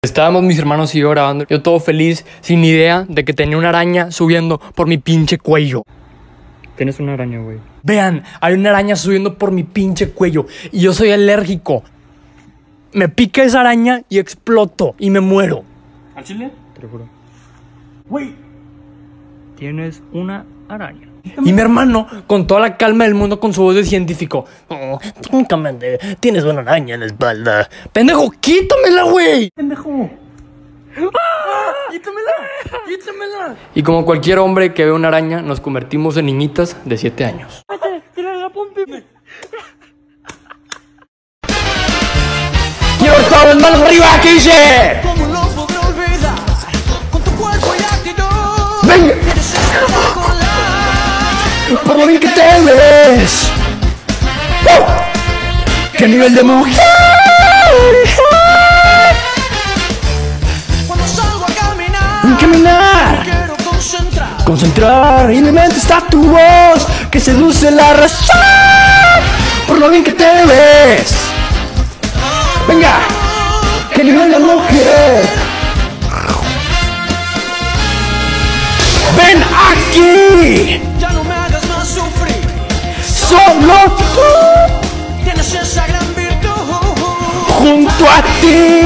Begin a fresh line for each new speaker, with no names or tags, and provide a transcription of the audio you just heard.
Estábamos mis hermanos y yo grabando, yo todo feliz, sin idea de que tenía una araña subiendo por mi pinche cuello. Tienes una araña, güey. Vean, hay una araña subiendo por mi pinche cuello y yo soy alérgico. Me pica esa araña y exploto y me muero.
¿Al chile?
Te lo juro.
Güey.
Tienes una araña. Y mi hermano, con toda la calma del mundo, con su voz de científico. Oh, técnicamente, tienes una araña en la espalda. Pendejo, quítamela, güey.
Pendejo.
¡Quítamela! ¡Quítamela! Y como cualquier hombre que ve una araña, nos convertimos en niñitas de 7 años. ¡Quiero todas las manos arriba! ¿Qué dice? ¡Por lo bien que te ves! ¡Uh! ¡Qué nivel de mujer!
Cuando salgo a caminar
¡Caminar!
Quiero concentrar
Concentrar y en mi mente está tu voz que seduce la razón por lo bien que te ves. Venga, que nivel de mujer. Ven aquí, junto a ti.